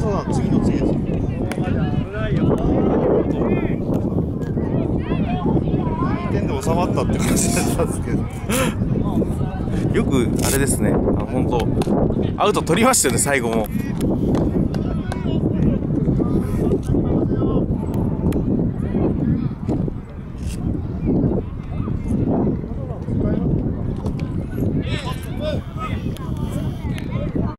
さあ次の次です。点で収まったって感じだったんですけど。よくあれですねあ本当アウト取りましたよね最後も